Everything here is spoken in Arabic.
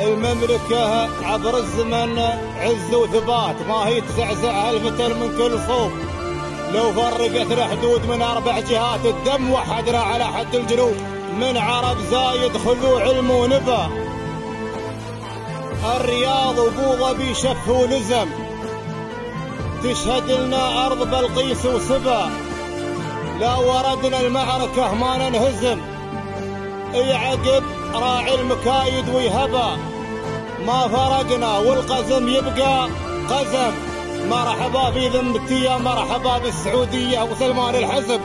المملكة عبر الزمن عز وثبات. ما هي تزعزعها المثل من كل صوب. لو فرقت الحدود من أربع جهات الدم وحدنا على حد الجنوب. من عرب زايد خذوا علم ونبا الرياض وابو ظبي شف ولزم تشهد لنا أرض بلقيس وسبا لا وردنا المعركة ما ننهزم. يعقب راعي المكايد ويهبا ما فرقنا والقزم يبقى قزم. مرحبا في ذمتي يا مرحبا بالسعودية وسلمان الحزب.